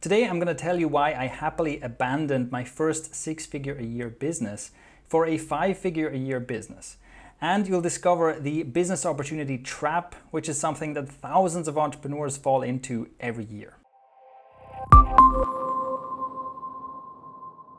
Today I'm going to tell you why I happily abandoned my first six figure a year business for a five figure a year business. And you'll discover the business opportunity trap, which is something that thousands of entrepreneurs fall into every year.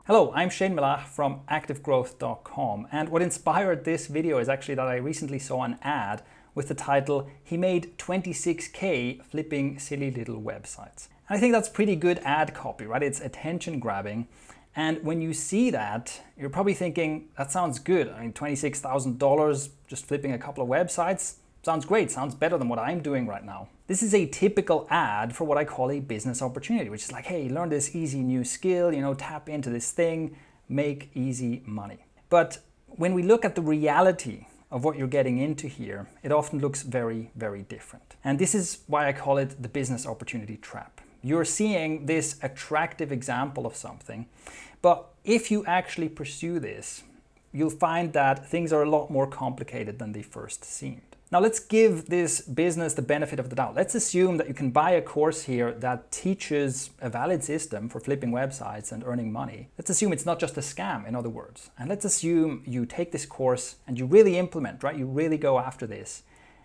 Hello, I'm Shane Melaugh from ActiveGrowth.com and what inspired this video is actually that I recently saw an ad with the title, He Made 26k Flipping Silly Little Websites. I think that's pretty good ad copy, right? It's attention grabbing. And when you see that, you're probably thinking, that sounds good. I mean, $26,000 just flipping a couple of websites sounds great, sounds better than what I'm doing right now. This is a typical ad for what I call a business opportunity, which is like, hey, learn this easy new skill, you know, tap into this thing, make easy money. But when we look at the reality of what you're getting into here, it often looks very, very different. And this is why I call it the business opportunity trap. You're seeing this attractive example of something, but if you actually pursue this, you'll find that things are a lot more complicated than they first seemed. Now let's give this business the benefit of the doubt. Let's assume that you can buy a course here that teaches a valid system for flipping websites and earning money. Let's assume it's not just a scam, in other words. And let's assume you take this course and you really implement, right? You really go after this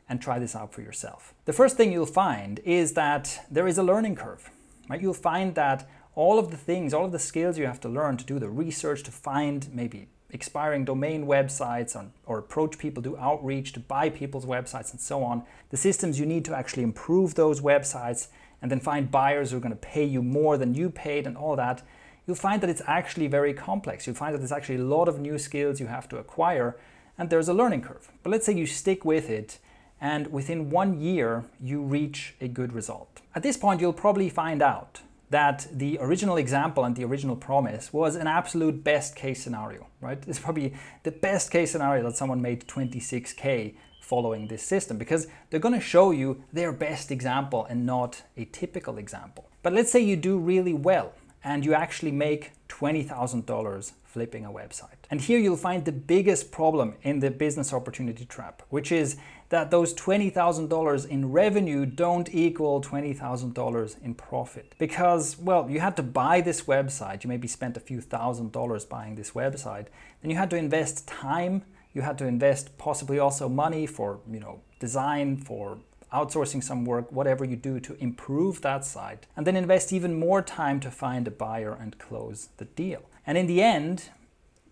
and try this out for yourself. The first thing you'll find is that there is a learning curve, right? You'll find that all of the things, all of the skills you have to learn to do the research, to find maybe expiring domain websites or, or, approach people, do outreach to buy people's websites and so on. The systems you need to actually improve those websites and then find buyers who are going to pay you more than you paid and all that, you'll find that it's actually very complex. You'll find that there's actually a lot of new skills you have to acquire and there's a learning curve. But let's say you stick with it and within one year you reach a good result. At this point, you'll probably find out that the original example and the original promise was an absolute best case scenario, right? It's probably the best case scenario that someone made 26K following this system because they're going to show you their best example and not a typical example. But let's say you do really well and you actually make $20,000 flipping a website. And here you'll find the biggest problem in the business opportunity trap, which is that those $20,000 in revenue don't equal $20,000 in profit. Because, well, you had to buy this website, you maybe spent a few thousand dollars buying this website, then you had to invest time, you had to invest possibly also money for, you know, design, for outsourcing some work, whatever you do to improve that site, and then invest even more time to find a buyer and close the deal. And in the end,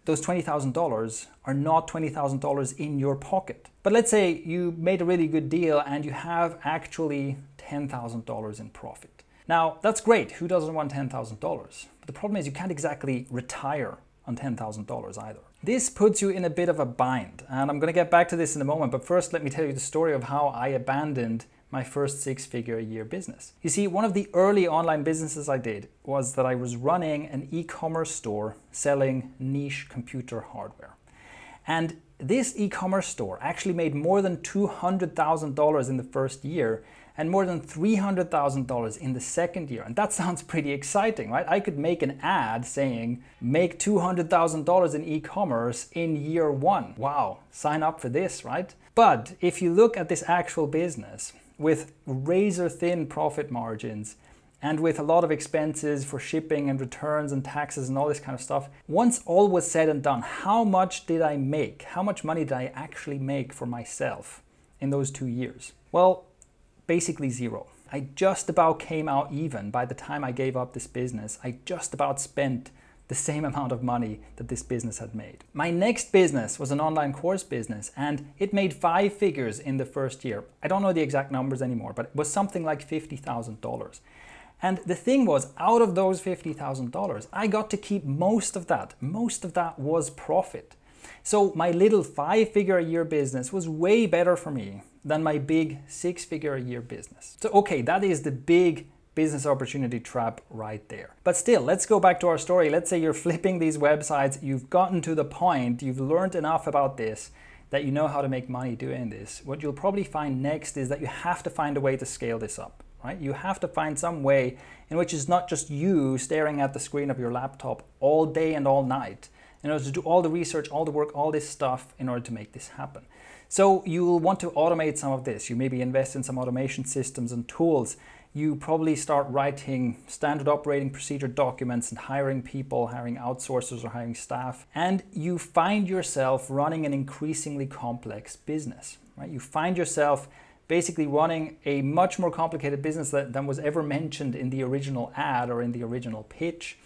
those $20,000 are not $20,000 in your pocket. But let's say you made a really good deal and you have actually $10,000 in profit. Now, that's great. Who doesn't want $10,000? But the problem is you can't exactly retire on $10,000 either. This puts you in a bit of a bind, and I'm going to get back to this in a moment, but first let me tell you the story of how I abandoned my first six figure a year business. You see, one of the early online businesses I did was that I was running an e commerce store selling niche computer hardware. And this e commerce store actually made more than $200,000 in the first year and more than $300,000 in the second year. And that sounds pretty exciting, right? I could make an ad saying, make $200,000 in e-commerce in year one. Wow, sign up for this, right? But if you look at this actual business with razor thin profit margins, and with a lot of expenses for shipping and returns and taxes and all this kind of stuff. Once all was said and done, how much did I make? How much money did I actually make for myself in those two years? Well, basically zero. I just about came out even by the time I gave up this business. I just about spent the same amount of money that this business had made. My next business was an online course business and it made five figures in the first year. I don't know the exact numbers anymore, but it was something like $50,000. And the thing was, out of those $50,000, I got to keep most of that. Most of that was profit. So my little five figure a year business was way better for me than my big six figure a year business. So, okay, that is the big business opportunity trap right there. But still, let's go back to our story. Let's say you're flipping these websites, you've gotten to the point, you've learned enough about this that you know how to make money doing this. What you'll probably find next is that you have to find a way to scale this up. Right? You have to find some way in which it's not just you staring at the screen of your laptop all day and all night in order to do all the research, all the work, all this stuff in order to make this happen. So you will want to automate some of this. You maybe invest in some automation systems and tools. You probably start writing standard operating procedure documents and hiring people, hiring outsourcers or hiring staff, and you find yourself running an increasingly complex business, right? You find yourself basically running a much more complicated business that, than was ever mentioned in the original ad or in the original pitch.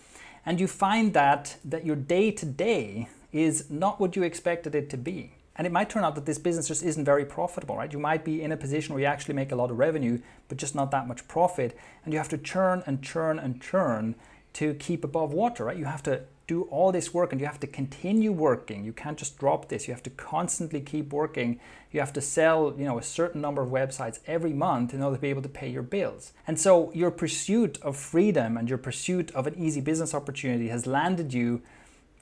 And you find that that your day to day is not what you expected it to be. And it might turn out that this business just isn't very profitable, right? You might be in a position where you actually make a lot of revenue, but just not that much profit. And you have to churn and churn and churn to keep above water, right? You have to do all this work and you have to continue working. You can't just drop this. You have to constantly keep working. You have to sell, you know, a certain number of websites every month in order to be able to pay your bills. And so your pursuit of freedom and your pursuit of an easy business opportunity has landed you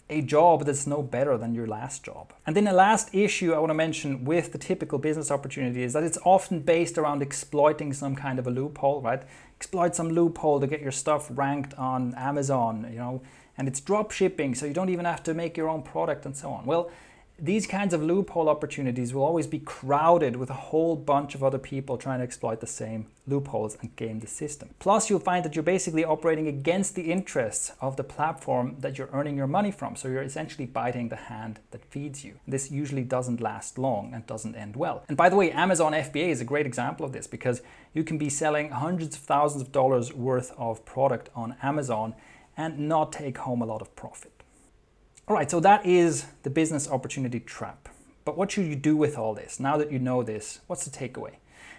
a job that's no better than your last job. And then the last issue I want to mention with the typical business opportunity is that it's often based around exploiting some kind of a loophole, right? Exploit some loophole to get your stuff ranked on Amazon, you know, and it's drop shipping, so you don't even have to make your own product and so on. Well, these kinds of loophole opportunities will always be crowded with a whole bunch of other people trying to exploit the same loopholes and game the system. Plus, you'll find that you're basically operating against the interests of the platform that you're earning your money from. So you're essentially biting the hand that feeds you. This usually doesn't last long and doesn't end well. And by the way, Amazon FBA is a great example of this because you can be selling hundreds of thousands of dollars worth of product on Amazon and not take home a lot of profit. All right, so that is the business opportunity trap. But what should you do with all this? Now that you know this, what's the takeaway?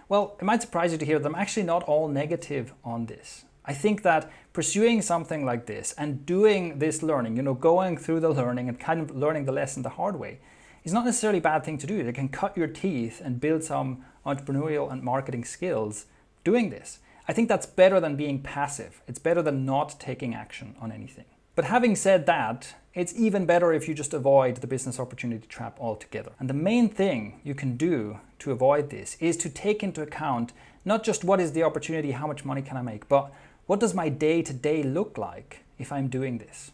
Well, it might surprise you to hear that I'm actually not all negative on this. I think that pursuing something like this and doing this learning, you know, going through the learning and kind of learning the lesson the hard way, is not necessarily a bad thing to do. It can cut your teeth and build some entrepreneurial and marketing skills doing this. I think that's better than being passive. It's better than not taking action on anything. But having said that, it's even better if you just avoid the business opportunity trap altogether. And the main thing you can do to avoid this is to take into account not just what is the opportunity, how much money can I make, but what does my day to day look like if I'm doing this?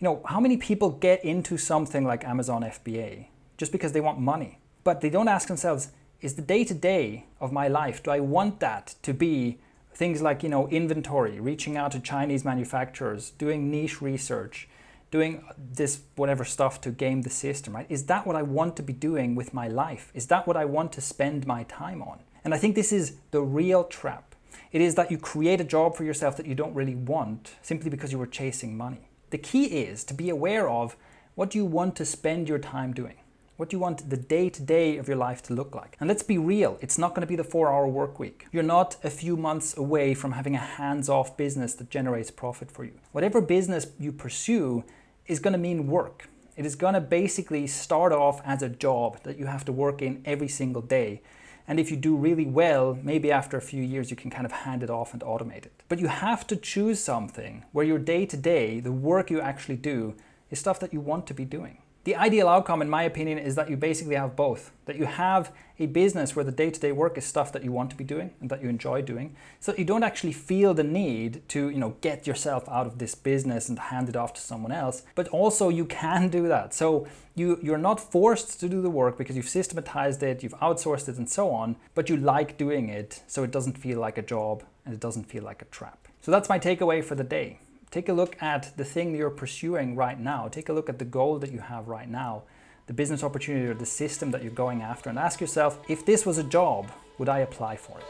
You know, how many people get into something like Amazon FBA just because they want money, but they don't ask themselves, is the day to day of my life, do I want that to be things like you know inventory, reaching out to Chinese manufacturers, doing niche research, doing this whatever stuff to game the system, right? Is that what I want to be doing with my life? Is that what I want to spend my time on? And I think this is the real trap. It is that you create a job for yourself that you don't really want simply because you were chasing money. The key is to be aware of what do you want to spend your time doing? What do you want the day to day of your life to look like? And let's be real, it's not going to be the four hour work week. You're not a few months away from having a hands off business that generates profit for you. Whatever business you pursue is going to mean work. It is going to basically start off as a job that you have to work in every single day. And if you do really well, maybe after a few years you can kind of hand it off and automate it. But you have to choose something where your day to day, the work you actually do, is stuff that you want to be doing. The ideal outcome, in my opinion, is that you basically have both. That you have a business where the day to day work is stuff that you want to be doing and that you enjoy doing, so you don't actually feel the need to you know, get yourself out of this business and hand it off to someone else. But also, you can do that. So you, you're not forced to do the work because you've systematized it, you've outsourced it, and so on, but you like doing it so it doesn't feel like a job and it doesn't feel like a trap. So that's my takeaway for the day. Take a look at the thing that you're pursuing right now. Take a look at the goal that you have right now, the business opportunity or the system that you're going after, and ask yourself if this was a job, would I apply for it?